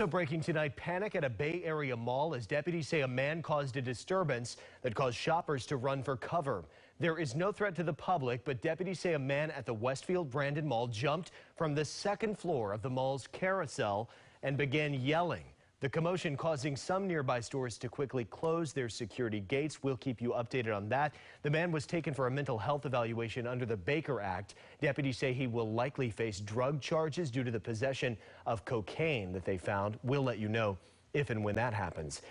So breaking tonight, panic at a Bay Area mall as deputies say a man caused a disturbance that caused shoppers to run for cover. There is no threat to the public, but deputies say a man at the Westfield Brandon Mall jumped from the second floor of the mall's carousel and began yelling. The commotion causing some nearby stores to quickly close their security gates. We'll keep you updated on that. The man was taken for a mental health evaluation under the Baker Act. Deputies say he will likely face drug charges due to the possession of cocaine that they found. We'll let you know if and when that happens.